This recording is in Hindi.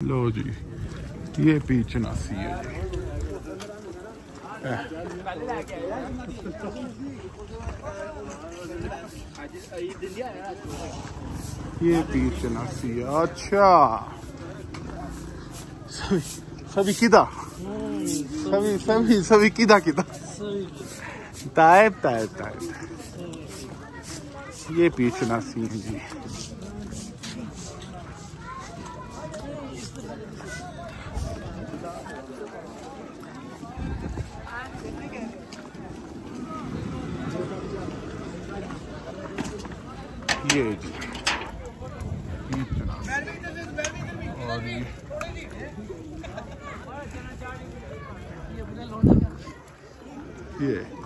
लो जी, ये पी चनासी है। ये पी चनासी है। अच्छा। सभी सभी किदा? सभी सभी सभी किदा किदा? तायब तायब तायब। ये पी चनासी है जी। ये जी। और ये। ये